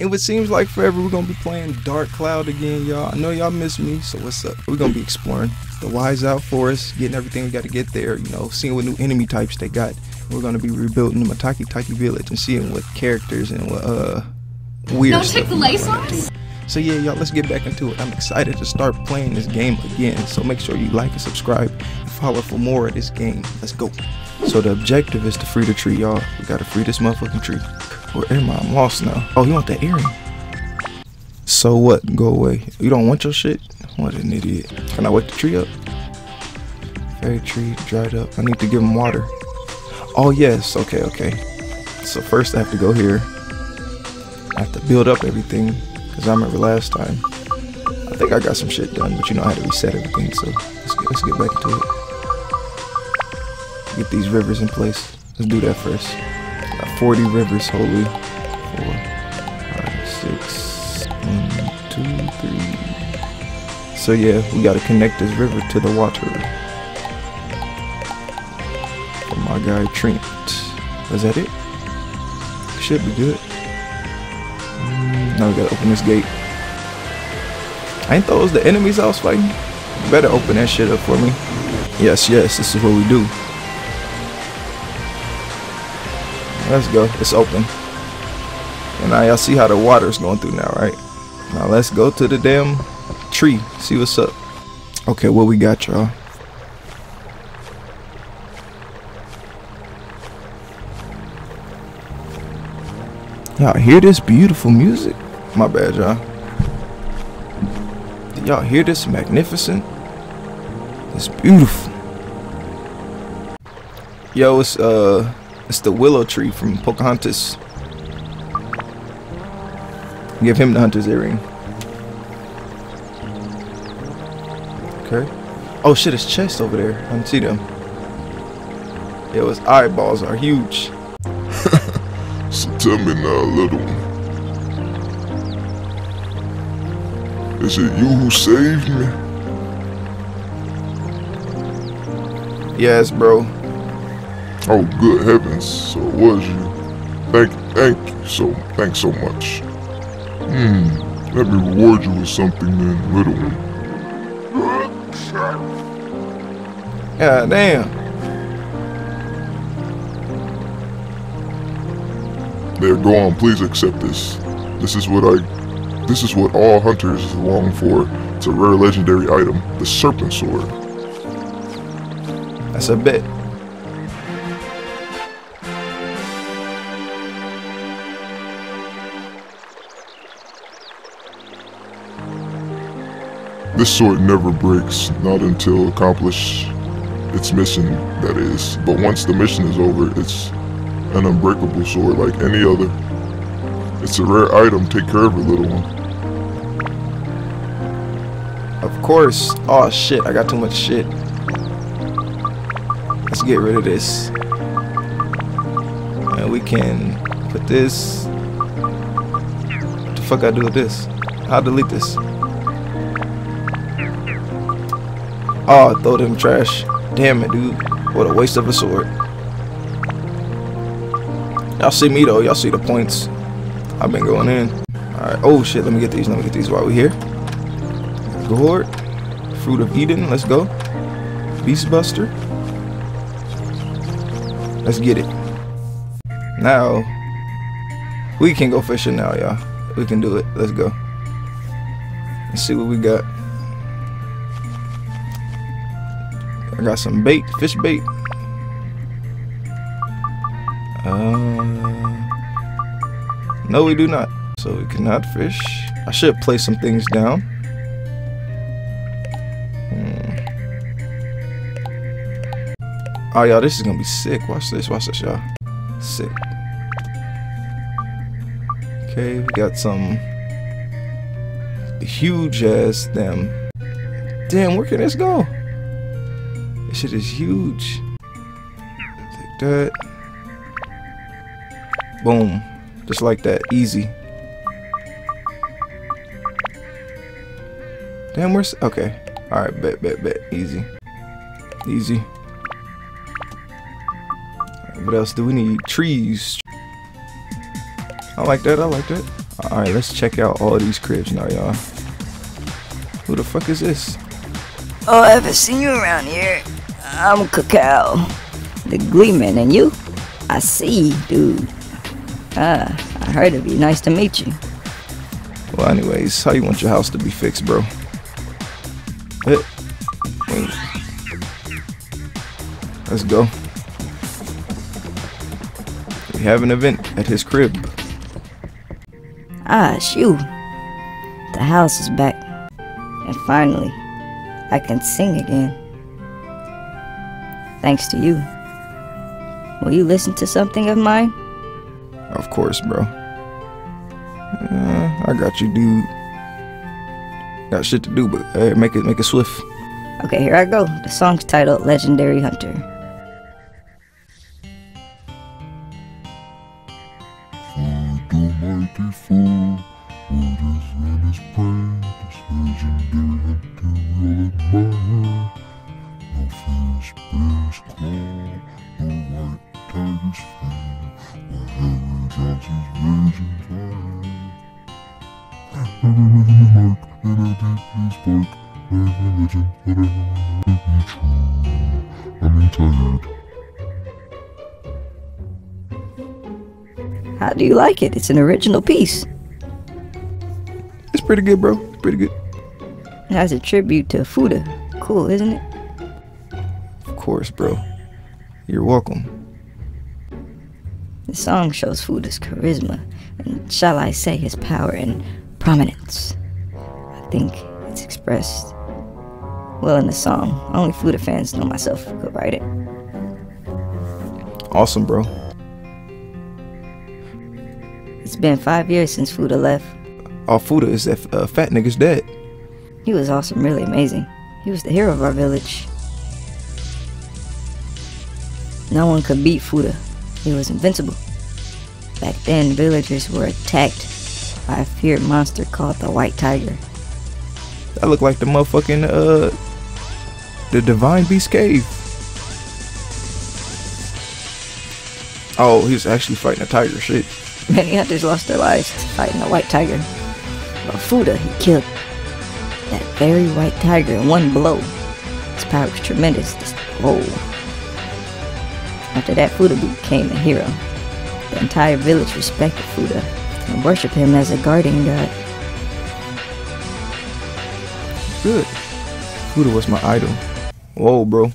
And what seems like forever, we're gonna be playing Dark Cloud again, y'all. I know y'all miss me, so what's up? We're gonna be exploring the Wise Owl Forest, getting everything we got to get there. You know, seeing what new enemy types they got. We're gonna be rebuilding the Matataki village and seeing what characters and what uh weird Don't stuff take the lace off? So yeah, y'all, let's get back into it. I'm excited to start playing this game again. So make sure you like and subscribe and follow for more of this game. Let's go. So the objective is to free the tree, y'all. We gotta free this motherfucking tree. Where am I? I'm lost now. Oh, you want that earring? So what? Go away. You don't want your shit? What an idiot. Can I wake the tree up? Fairy tree dried up. I need to give him water. Oh yes, okay, okay. So first I have to go here. I have to build up everything because I remember last time. I think I got some shit done, but you know how to reset everything. So let's get, let's get back into it. Get these rivers in place. Let's do that first. Got 40 rivers, holy. Four, five, six, one, two, three. So yeah, we gotta connect this river to the water. For my guy Trent. Was that it? Should be good. Mm, Now we gotta open this gate. I ain't those the enemies I was fighting? Better open that shit up for me. Yes, yes, this is what we do. Let's go. It's open. And now y'all see how the water's going through now, right? Now let's go to the damn tree. See what's up. Okay, what we got, y'all? Y'all hear this beautiful music? My bad, y'all. Y'all hear this magnificent? It's beautiful. Yo, it's uh it's the willow tree from Pocahontas. Give him the hunter's earring. Okay. Oh shit, his chest over there. I can see them. Yo, his eyeballs are huge. So tell me now, little one. Is it you who saved me? Yes, bro. Oh, good heavens! So it was you. Thank, thank you so, thanks so much. Hmm. Let me reward you with something, then, little one. God damn. There, go on. Please accept this. This is what I. This is what all hunters long for. It's a rare legendary item, the Serpent Sword. That's a bet. This sword never breaks, not until accomplish its mission, that is. But once the mission is over, it's an unbreakable sword like any other. It's a rare item, take care of it, little one. Of course. Oh shit, I got too much shit. Let's get rid of this. And we can put this. What the fuck I do with this? I'll delete this. Oh, throw them trash. Damn it, dude. What a waste of a sword. Y'all see me though. Y'all see the points. I've been going in. Alright. Oh shit, let me get these. Let me get these while we're here. Gourd. Fruit of Eden. Let's go. Beast Buster. Let's get it. Now, we can go fishing now, y'all. We can do it. Let's go. Let's see what we got. I got some bait, fish bait. Uh, no, we do not. So we cannot fish. I should place some things down. Hmm. Oh, y'all, this is gonna be sick. Watch this. Watch this, y'all. Sick. Okay, we got some huge ass them. Damn, where can this go? Shit is huge. Like that. Boom. Just like that. Easy. Damn, we're... Okay. Alright, bet, bet, bet. Easy. Easy. What else do we need? Trees. I like that. I like that. Alright, let's check out all these cribs now, y'all. Who the fuck is this? Oh, I haven't seen you around here. I'm Cacao, the Gleeman, and you? I see, dude. Ah, I heard of you. Nice to meet you. Well, anyways, how you want your house to be fixed, bro? Hey, wait. Let's go. We have an event at his crib. Ah, shoo. The house is back. And finally, I can sing again. Thanks to you. Will you listen to something of mine? Of course, bro. Uh, I got you, dude. Got shit to do, but hey, make it make it swift. Okay, here I go. The song's titled Legendary Hunter. How do you like it? It's an original piece. It's pretty good, bro. It's pretty good. It has a tribute to Fudoh. Cool, isn't it? Of course, bro. You're welcome. The song shows Fudoh's charisma, and shall I say his power and prominence. I think it's expressed well in the song. Only Fudoh fans know myself could write it. Awesome, bro. It's been five years since Fudoh left. All Fudoh is that uh, fat nigga's dead. He was awesome, really amazing. He was the hero of our village. No one could beat Fudoh. He was invincible. Back then, villagers were attacked by a feared monster called the White Tiger. That looked like the motherfucking uh the Divine Beast Cave. Oh, he was actually fighting a tiger. Shit. Many hunters lost their lives fighting the White Tiger. But Fudoh, he killed that very White Tiger in one blow. His power was tremendous. Whoa. After that, Fudoh became a hero. The entire village respected Fudoh and worshiped him as a guardian god. Good. Fudoh was my idol. Whoa, bro.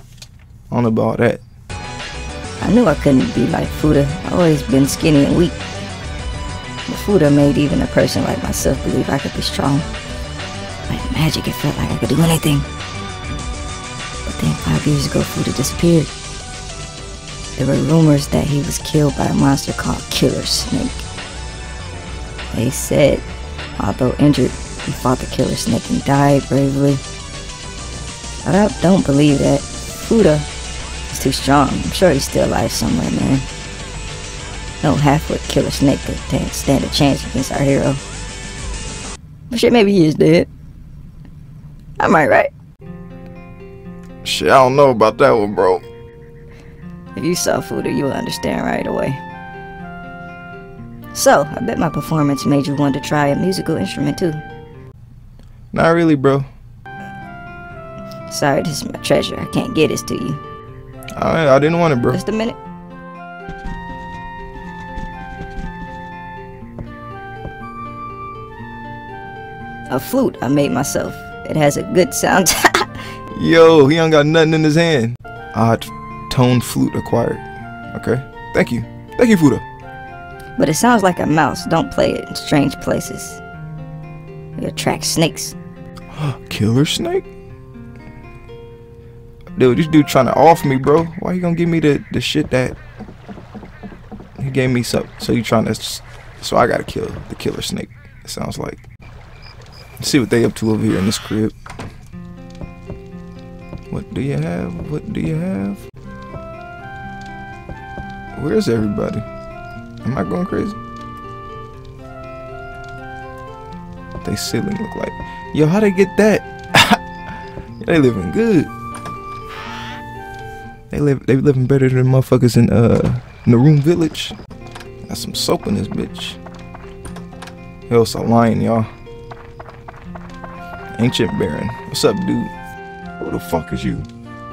I don't know about that. I knew I couldn't be like Fudoh. I always been skinny and weak. Fudoh made even a person like myself believe I could be strong. Like magic, it felt like I could do anything. But then five years ago, Fudoh disappeared. There were rumors that he was killed by a monster called Killer Snake. They said, although injured, he fought the Killer Snake and died bravely. But I don't believe that. Fudoh is too strong. I'm sure he's still alive somewhere, man. No half-wit Killer Snake could ta- stand a chance against our hero. But shit, maybe he is dead. I might, right? Shit, I don't know about that one, bro. If you saw Fudoh, you will understand right away. So, I bet my performance made you want to try a musical instrument too. Not really, bro. Sorry, this is my treasure. I can't get this to you. I I didn't want it, bro. Just a minute. A flute I made myself. It has a good sound. Yo, he don't got nothing in his hand. Odd tone flute acquired. Okay. Thank you. Thank you, Fudoh. but it sounds like a mouse. Don't play it in strange places. It attracts snakes. Killer snake? Dude, this dude trying to off me, bro. Why you gonna give me the, the shit that he gave me so so you trying to so I gotta kill the killer snake. It sounds like. Let's see what they up to over here in this crib. What do you have? What do you have? Where's everybody? Am I going crazy? They ceiling look like. Yo, how they get that? they living good. They live they living better than motherfuckers in uh Norune Village. Got some soap in this bitch. Hell's a lion, y'all. Ancient Baron. What's up, dude? Who the fuck is you?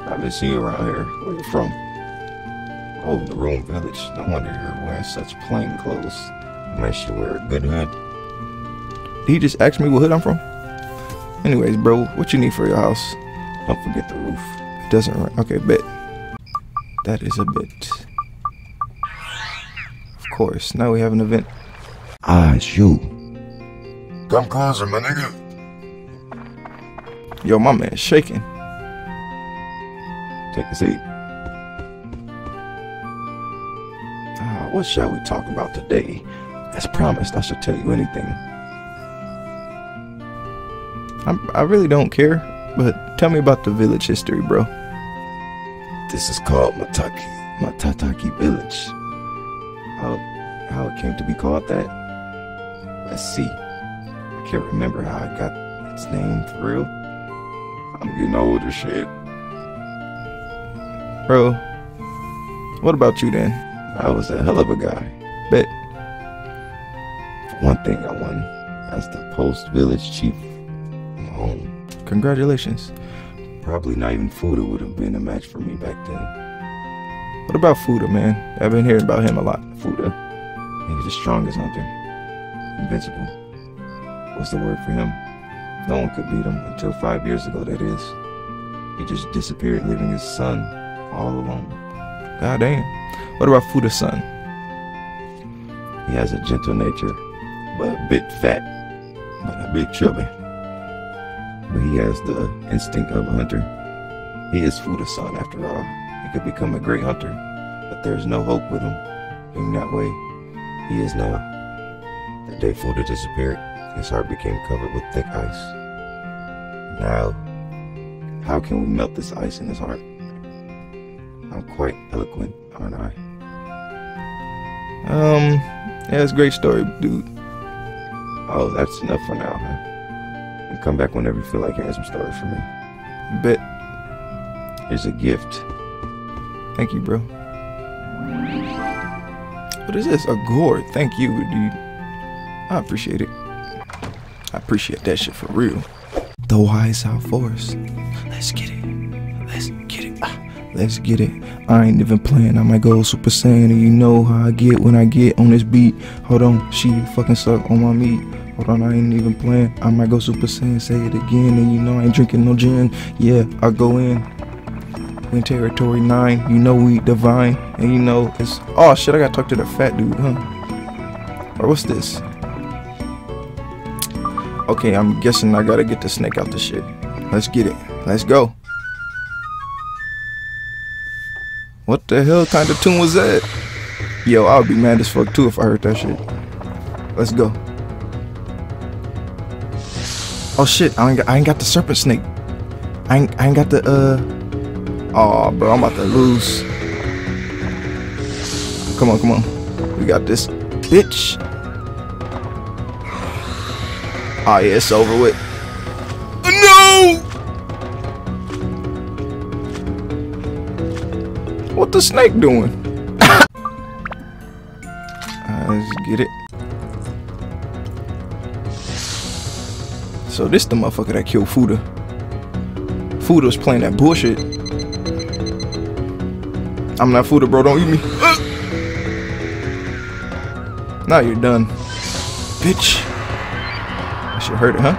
I've been seeing you around here. Where you from? Oh, the Rome Village. No wonder you're wearing such plain clothes. Unless you wear a good hood. He just asked me what hood I'm from. Anyways, bro, what you need for your house? Don't forget the roof. It doesn't run. Okay, bet. That is a bit. Of course. Now we have an event. Ah, it's you. Come closer, my nigga. Yo, my man shaking. Take a seat. Ah, what shall we talk about today? As promised, I should tell you anything. I'm, I really don't care, but tell me about the village history, bro. This is called Mataki, Matataki Village. How, how it came to be called that? Let's see. I can't remember how it got its name for real. I'm getting older, shit. Bro, what about you then? I was a hell of a guy. Bet. For one thing, I won as the post village chief. home. Congratulations. Probably not even Fudoh would have been a match for me back then. What about Fudoh, man? I've been hearing about him a lot. Fudoh, he was the strongest hunter. Invincible. What's the word for him? No one could beat him until five years ago, that is. He just disappeared, leaving his son all alone. God damn. What about Fudoh's son? He has a gentle nature, but a bit fat, but a bit chubby. But he has the instinct of a hunter. He is Fudoh's son, after all. He could become a great hunter, but there's no hope with him being that way. He is now. The day Fudoh disappeared, his heart became covered with thick ice. Now, how can we melt this ice in his heart? I'm quite eloquent, aren't I? Um, yeah, it's a great story, dude. Oh, that's enough for now, huh? And come back whenever you feel like hearing some stories from me. Bet. Here's a gift. Thank you, bro. What is this? A gourd. Thank you, dude. I appreciate it. I appreciate that shit for real. The Wise Owl Forest. Let's get it. Let's get it. Ah, let's get it. I ain't even playing. I might go Super Saiyan, and you know how I get when I get on this beat. Hold on, she fucking suck on my meat. Hold on, I ain't even playing. I might go Super Saiyan, say it again, and you know I ain't drinking no gin. Yeah, I go in. In territory nine. You know we divine, and you know it's. Oh shit! I gotta talk to the fat dude, huh? Or what's this? Okay, I'm guessing I gotta get the snake out the shit. Let's get it. Let's go. What the hell kind of tune was that? Yo, I would be mad as fuck too if I heard that shit. Let's go. Oh shit, I ain't got, I ain't got the serpent snake. I ain't, I ain't got the, uh... Oh, bro, I'm about to lose. Come on, come on. We got this. Bitch. Oh, yeah, it's over with. No! What the snake doing? Let's get it. So this the motherfucker that killed Fudoh. Fudoh was playing that bullshit. I'm not Fudoh, bro. Don't eat me. Uh. now you're done. Bitch. Hurt it, huh?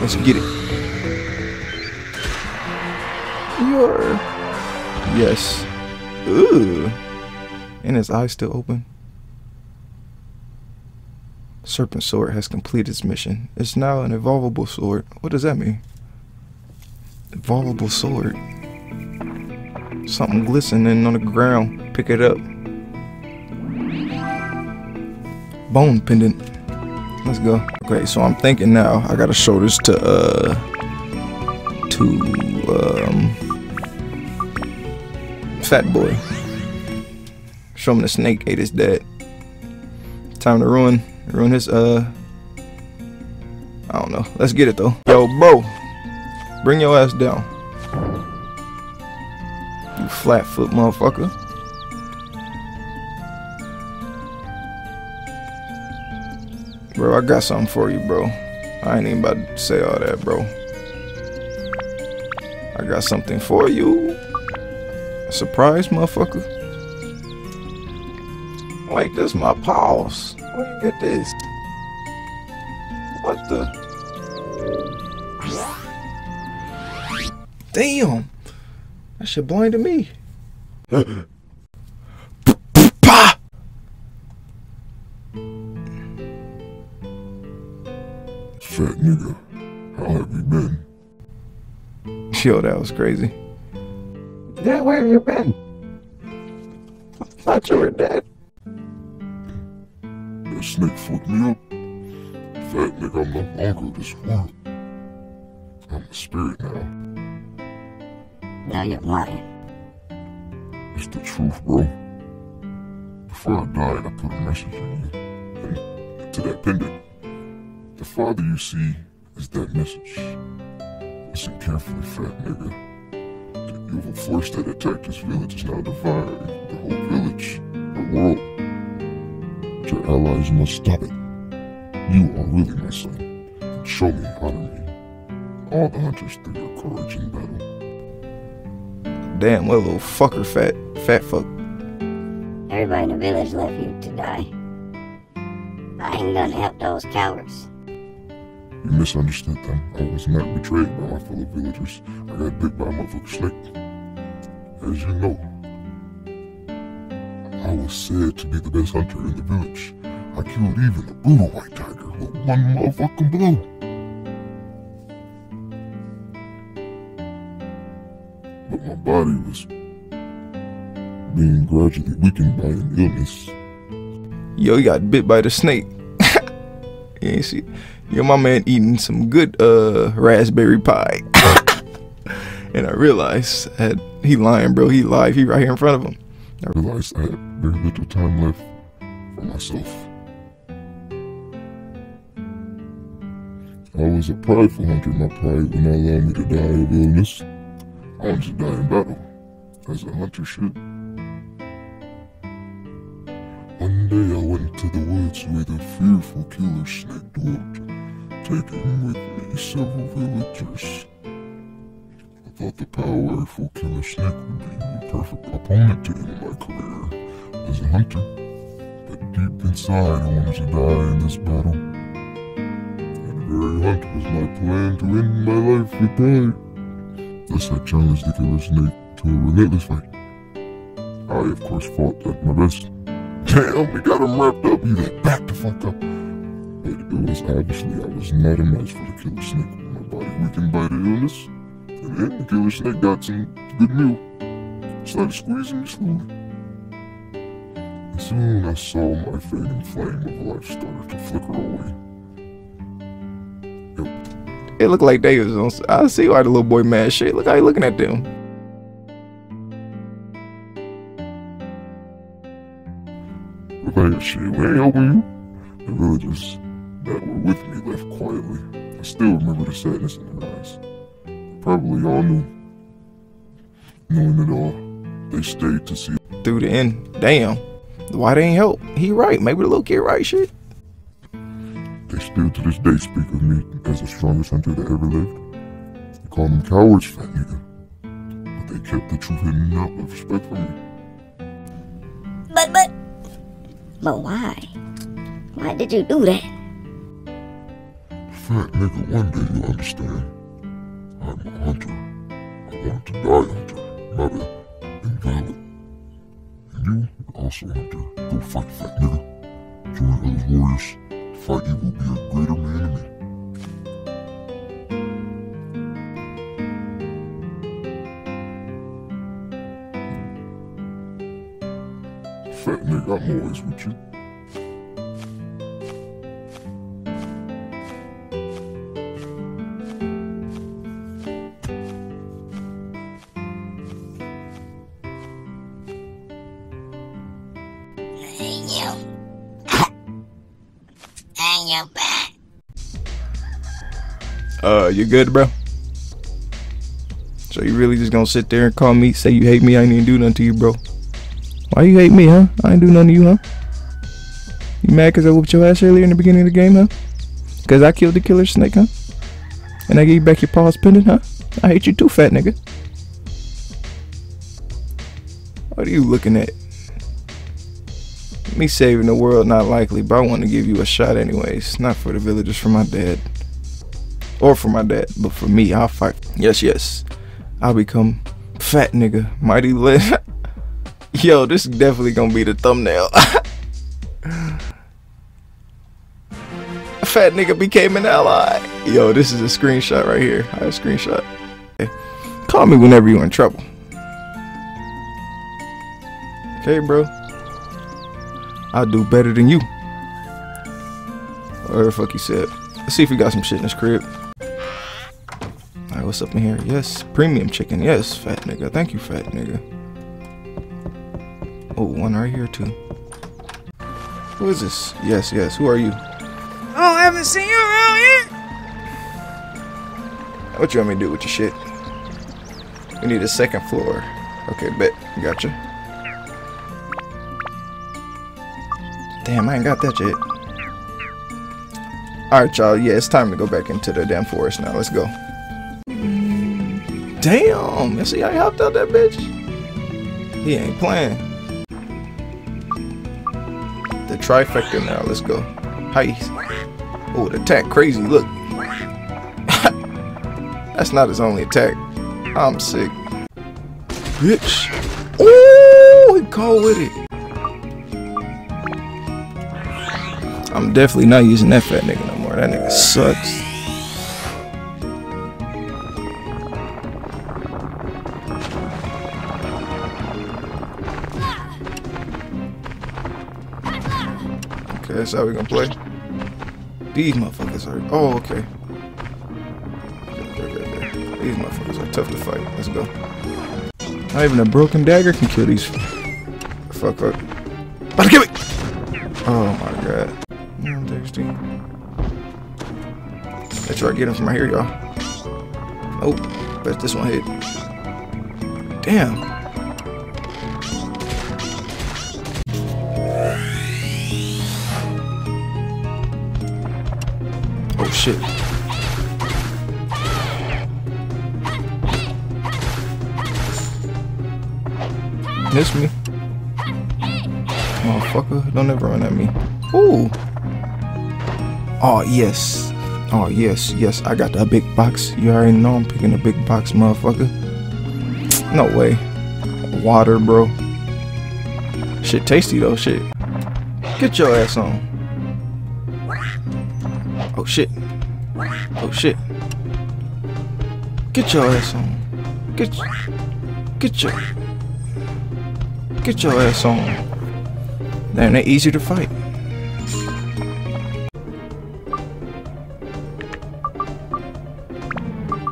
Let's get it. You're... Yes. Ooh. And his eyes still open. Serpent Sword has completed its mission. It's now an evolvable sword. What does that mean? Evolvable sword. Something glistening on the ground. Pick it up. Bone pendant. Let's go. Okay, so I'm thinking now I gotta show this to uh to um Fat Boy. Show him the snake ate his dad. Time to ruin ruin his uh I don't know. Let's get it though. Yo, bro. Bring your ass down. You flat foot motherfucker. Bro, I got something for you, bro. I ain't even about to say all that, bro. I got something for you. A surprise, motherfucker. Wait, this my paws. You get this? What the? Damn. That shit blinded me. nigga, how have you been? Yo, that was crazy. Yeah, where have you been? I thought you were dead. That snake fucked me up. Fat nigga, I'm no longer this world. I'm a spirit now. Now you're lying. It's the truth, bro. Before I died, I put a message in you. And to that pendant. The father you see is that message. Listen carefully, fat nigga. The evil force that attacked this village is now devouring the whole village, the world. But your allies must stop it. You are really my son. Show me, honor me. All the hunters through your courage in battle. Damn, what a little fucker, fat, fat fuck. Everybody in the village left you to die. I ain't gonna help those cowards. You misunderstood them. I was not betrayed by my fellow villagers. I got bit by a motherfucking snake. As you know, I was said to be the best hunter in the village. I killed even the brutal white tiger with one motherfucking blow. But my body was being gradually weakened by an illness. Yo, you got bit by the snake. Ain't see. Yo, my man eating some good uh raspberry pie. and I realized that he lying, bro. He live. He right here in front of him. I realized I had very little time left for myself. I was a prideful hunter. My pride would not allow me to die of illness. I wanted to die in battle, as a hunter should. Day I went to the woods where the fearful killer snake dwelt, taking with me several villagers. I thought the powerful killer snake would be the perfect opponent to end my career as a hunter. But deep inside, I wanted to die in this battle. The very hunt was my plan to end my life with pride. Thus, I challenged the killer snake to a relentless fight. I, of course, fought at my best. Damn, we got him wrapped up. He like back the fuck up. But it was obviously I was not a match for the killer snake. My body weakened by the illness. And then the killer snake got some good meal. Started squeezing me slowly. And soon I saw my fading flame of life start to flicker away. It looked like they was on. I see why the little boy mad shit. Look how he looking at them. Like shit, we ain't helping you. The villagers that were with me left quietly. I still remember the sadness in their eyes. Probably all knew. Knowing it all, they stayed to see Through the end. Damn. Why they ain't help? He right. Maybe the little kid right shit. They still to this day speak of me as the strongest hunter that ever lived. They call them cowards, fat nigga. But they kept the truth hidden out of respect for me. But, but. But why? Why did you do that? Fat nigga, one day you'll understand. I'm a hunter. I want to die hunter, a invalid. And you also a hunter. Go fight, fat nigga. Join other warriors. Fight evil, be a greater man always with you. Ain't you? Ain't you back? Uh, you good, bro? So you really just gonna sit there and call me, say you hate me? I ain't even do nothing to you, bro. Why you hate me, huh? I ain't do nothing to you, huh? You mad because I whooped your ass earlier in the beginning of the game, huh? Because I killed the killer snake, huh? And I gave you back your paws pendant, huh? I hate you too, fat nigga. What are you looking at? Me saving the world, not likely, but I want to give you a shot anyways. Not for the villagers, for my dad. Or for my dad, but for me, I'll fight. Yes, yes. I'll become fat nigga, mighty lit. Yo, this is definitely gonna be the thumbnail. fat nigga became an ally. Yo, this is a screenshot right here. I have a screenshot. Call me whenever you're in trouble. Okay, bro. I'll do better than you. Whatever the fuck you said. Let's see if we got some shit in this crib. Alright, what's up in here? Yes, premium chicken. Yes, fat nigga. Thank you, fat nigga. Oh, one right here too. Who is this? Yes, yes. Who are you? Oh, I haven't seen you around here. What you want me to do with your shit? We need a second floor. Okay, bet. Gotcha. Damn, I ain't got that yet. Alright, y'all. Yeah, it's time to go back into the damn forest now. Let's go. Damn! You see how he helped out that bitch? He ain't playing. Trifecta now. Let's go. Heist. Oh, the attack crazy. Look. That's not his only attack. I'm sick. Bitch. Oh, he caught with it. I'm definitely not using that fat nigga no more. That nigga sucks. How we gonna play. These motherfuckers are. Oh, okay. These motherfuckers are tough to fight. Let's go. Not even a broken dagger can kill these. Fuck up. About to kill me! Oh my god. I'm thirsty. Let's try get him from right here, y'all. Oh, bet this one hit. Damn. Shit. Miss me. Motherfucker, don't ever run at me. Ooh. Oh, yes. Oh, yes, yes. I got the big box. You already know I'm picking the big box, motherfucker. No way. Water, bro. Shit tasty, though. Shit. Get your ass on. Shit. Get your ass on. Get, get your... Get your ass on. Damn, they're easy to fight.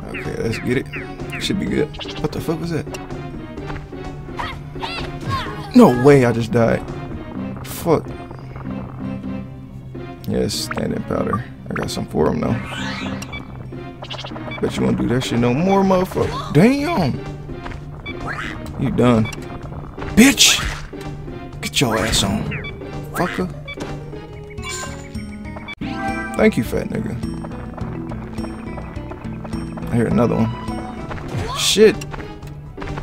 Okay, let's get it. Should be good. What the fuck was that? No way, I just died. Fuck. Yes, standing powder. I got some for him though. Bet you won't do that shit no more, motherfucker. Damn. You done. Bitch! Get your ass on. Fucker. Thank you, fat nigga. I hear another one. Shit!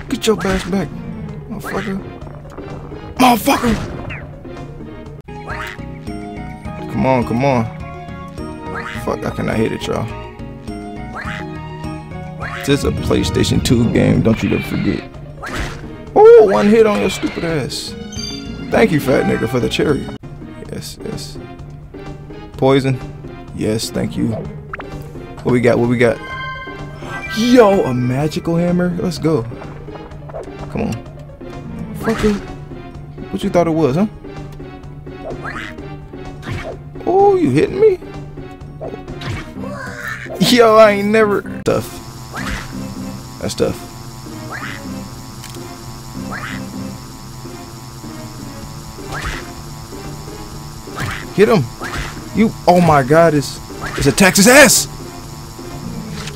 Get your ass back, motherfucker. Motherfucker! Come on, come on. Fuck, I cannot hit it, y'all. This is a PlayStation 2 game, don't you ever forget. Oh, one hit on your stupid ass. Thank you, fat nigga, for the cherry. Yes, yes. Poison. Yes, thank you. What we got? What we got? Yo, a magical hammer. Let's go. Come on. Fucker. What you thought it was, huh? You hitting me? Yo, I ain't never. Tough. That's tough. Hit him. You, oh my god, it's, it's a Texas ass.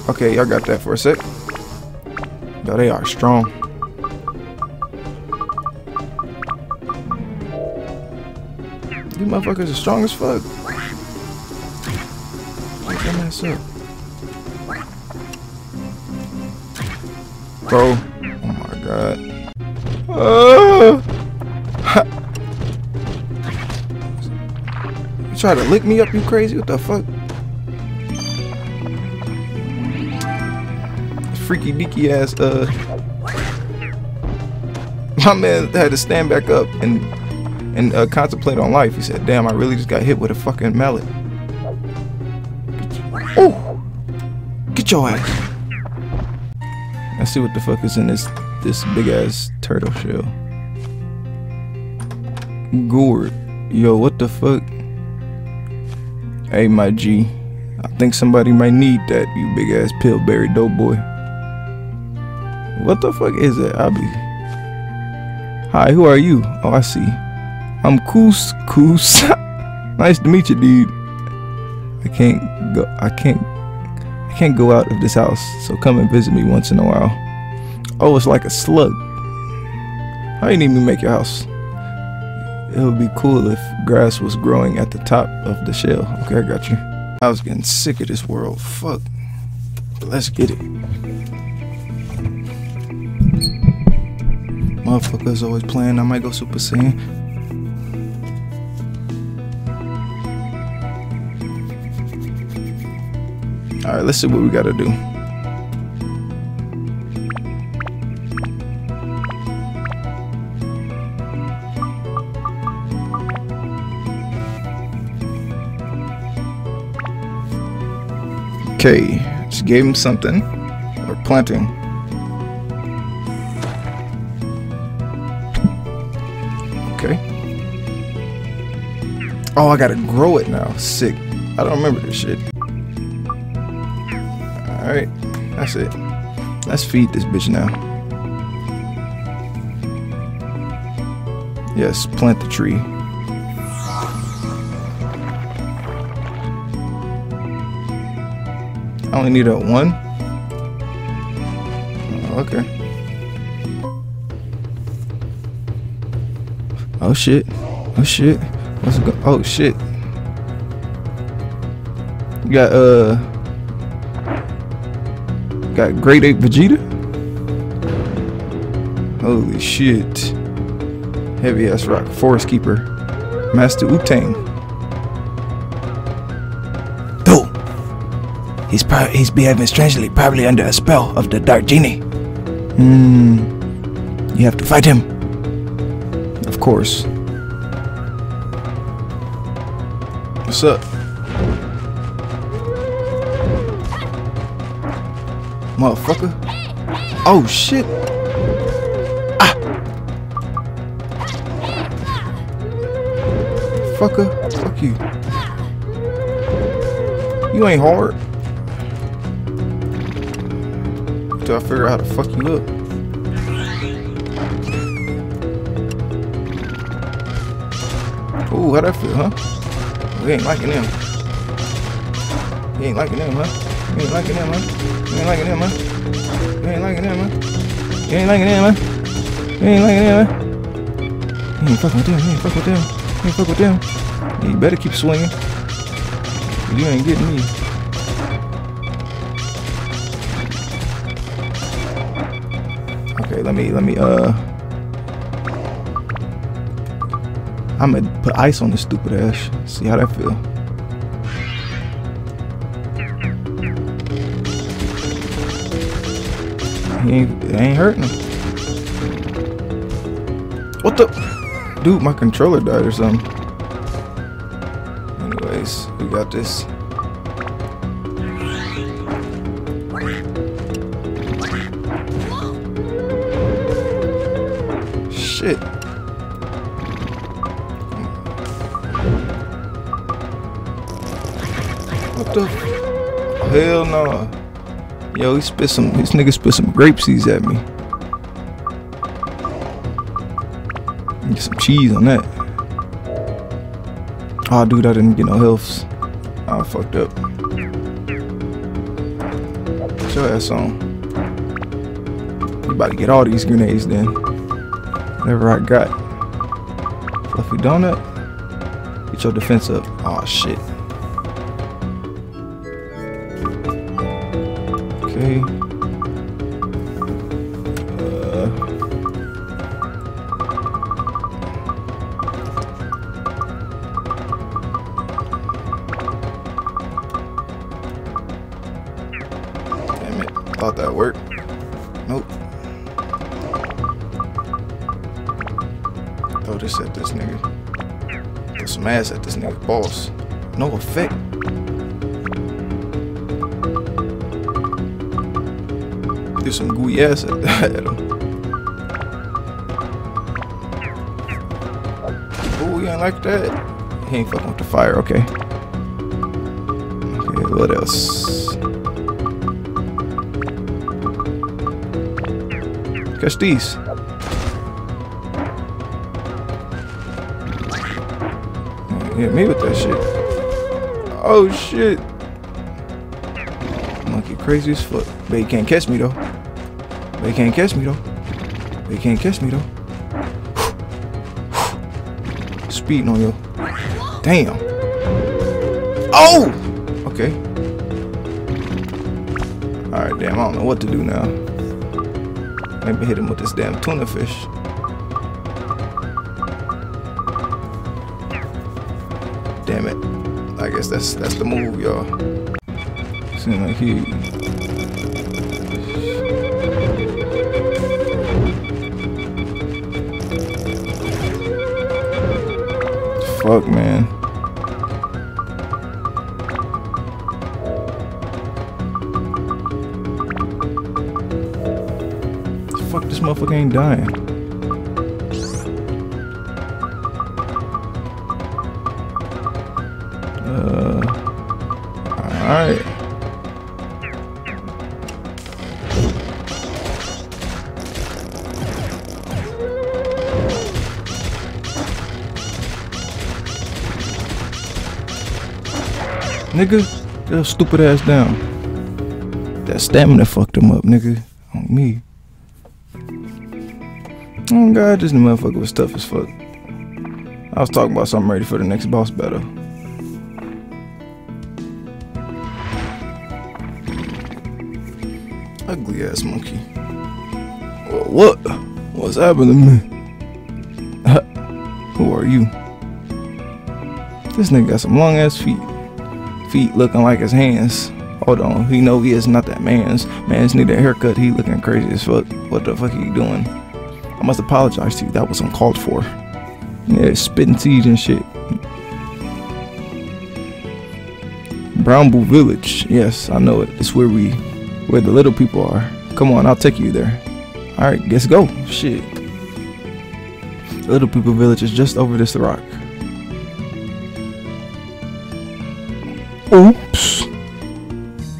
Okay, y'all got that for a sec. Yo, they are strong. You motherfuckers are strong as fuck. Get that ass up. Bro. Oh my god. Uh, you try to lick me up, you crazy? What the fuck? Freaky deaky ass, uh. My man had to stand back up and and uh, contemplate on life. He said, "Damn, I really just got hit with a fucking mallet." Your! Let's see what the fuck is in this this big ass turtle shell. Gourd, yo, what the fuck? Hey, my G, I think somebody might need that. You big ass pillberry dope doughboy. What the fuck is it? I'll be. Hi, who are you? Oh, I see. I'm Koos Koos. nice to meet you, dude. I can't go. I can't. Can't go out of this house. So come and visit me once in a while. Oh, it's like a slug. How you need me make your house? It would be cool if grass was growing at the top of the shell. Okay, I got you. I was getting sick of this world. Fuck. But let's get it. Motherfuckers always playing. I might go Super Saiyan. Right, let's see what we gotta do. Okay, just gave him something. Or planting. Okay. Oh, I gotta grow it now. Sick. I don't remember this shit. Alright, that's it. Let's feed this bitch now. Yes, plant the tree. I only need a one. Oh, okay. Oh shit. Oh shit. What's go? Oh shit. You got uh. Got Great Ape Vegeta. Holy shit. Heavy ass rock. Forest Keeper. Master Utan. Dude. He's pro- he's behaving strangely, probably under a spell of the Dark Genie. Hmm. You have to fight him. Of course. What's up? Motherfucker. Oh shit. Ah. Fucker. Fuck you. You ain't hard. Till I figure out how to fuck you up. Ooh, how that feel, huh? We ain't liking them. You ain't liking them, huh? You ain't liking them, huh? You ain't liking them, huh? You ain't liking them, huh? You ain't liking them, huh? You ain't liking them, huh? You ain't fucking with them. You ain't with them. You ain't with them. You better keep swinging. You ain't getting me. Okay, let me, let me, uh... I'm gonna put ice on this stupid ass. See how that feel. Ain't, it ain't hurting. What the? Dude, my controller died or something. Anyways, we got this. He spit some. This nigga spit some grape seeds at me. Get some cheese on that. Oh, dude, I didn't get no healths. I ah, fucked up. Put your ass on. You about to get all these grenades then. Whatever I got. Fluffy donut. Get your defense up. Oh shit. Okay. Gooey at, him. Oh, he ain't like that. He ain't fucking with the fire, okay. Okay, what else? Catch these. Hit me with that shit. Oh shit. Monkey crazy as fuck. But he can't catch me though. He can't catch me though. They can't catch me though. Speeding on you. Damn. Oh! Okay. Alright, damn, I don't know what to do now. Maybe hit him with this damn tuna fish. Damn it. I guess that's that's the move, y'all. Seems like he Fuck man. Fuck this motherfucker ain't dying. Uh, alright. Nigga, get your stupid ass down. That stamina fucked him up, nigga. On me. Oh god, this motherfucker was tough as fuck. I was talking about something ready for the next boss battle. Ugly ass monkey. Wha- What? What's happening to me? Who are you? This nigga got some long ass feet. Feet looking like his hands. Hold on, he know he is not that man's. Man's need a haircut. He looking crazy as fuck. What the fuck are you doing? I must apologize to you. That was uncalled for. Yeah, spitting seeds and shit. Brownboo Village. Yes, I know it. It's where we, where the little people are. Come on, I'll take you there. All right, let's go. Shit. The little people village is just over this rock. Oops.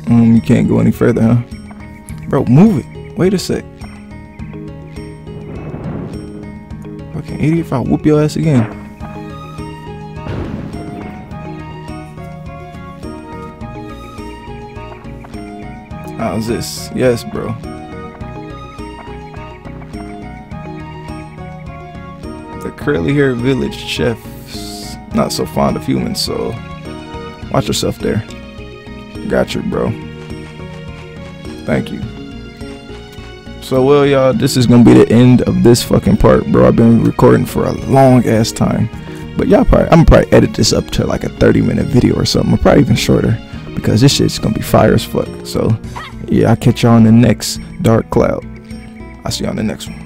Um, you can't go any further, huh? Bro, move it. Wait a sec. Fucking idiot if I whoop your ass again. How's this? Yes, bro. The curly haired village chef's not so fond of humans, so watch yourself there. Got you, bro. Thank you. So well y'all, this is gonna be the end of this fucking part, bro. I've been recording for a long ass time. But y'all probably I'm probably edit this up to like a 30 minute video or something, probably even shorter. Because this shit's gonna be fire as fuck. So yeah, I'll catch y'all on the next dark cloud. I'll see you on the next one.